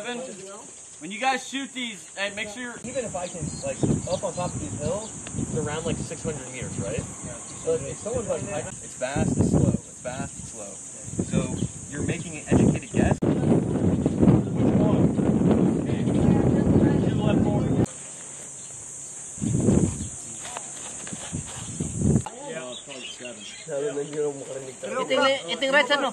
When you guys shoot these, hey, make sure you're Even if I can, like, up on top of these hills, it's around like 600 meters, right? But if someone's like, I, It's fast, it's slow. It's fast, it's slow. So you're making an educated guess. Yeah, Ito yung, ito yung red sir, no?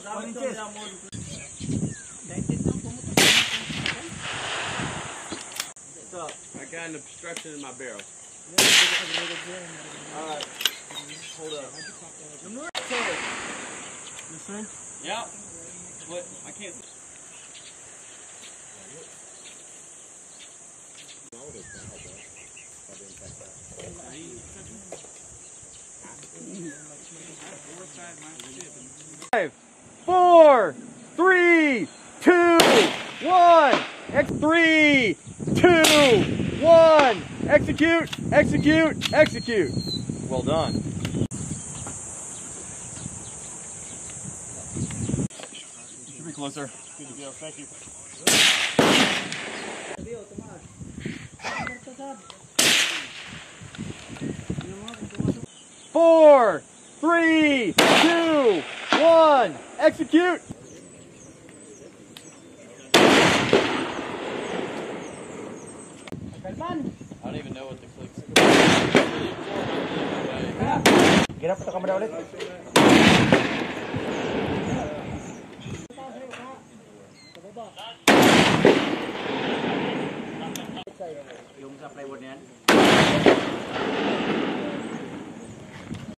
Got an obstruction in my barrel. Yeah. What? I can't. four, three, two, one. X three, two, one. Execute, execute, execute. Well done. Should be closer. Four, three, two, one. Execute. Get up to the camera,